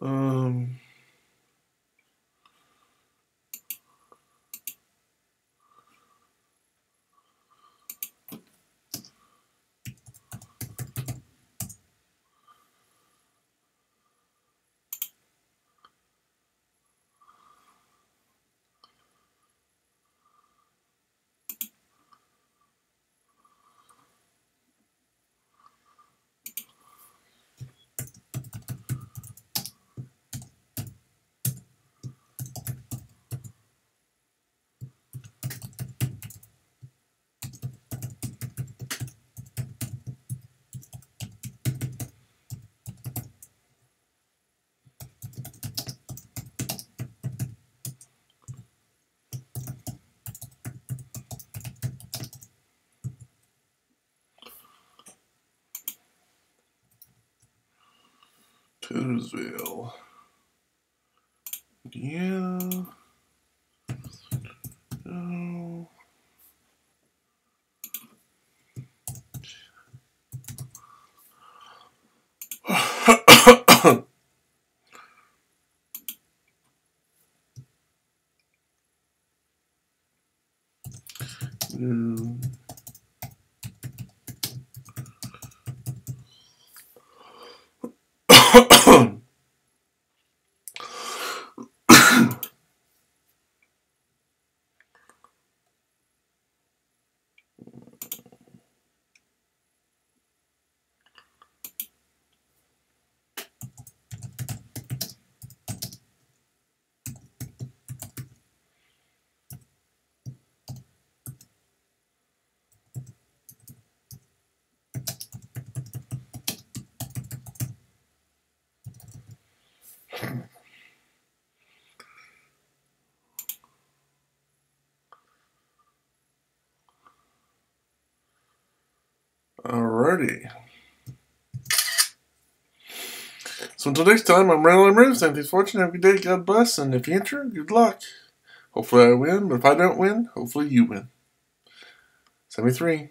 Um, Toonesville. Yeah. No. No. Alrighty. So until next time, I'm Randall Rueff. And if fortunate, have a good day, God bless. And if you enter, good luck. Hopefully I win, but if I don't win, hopefully you win. 73.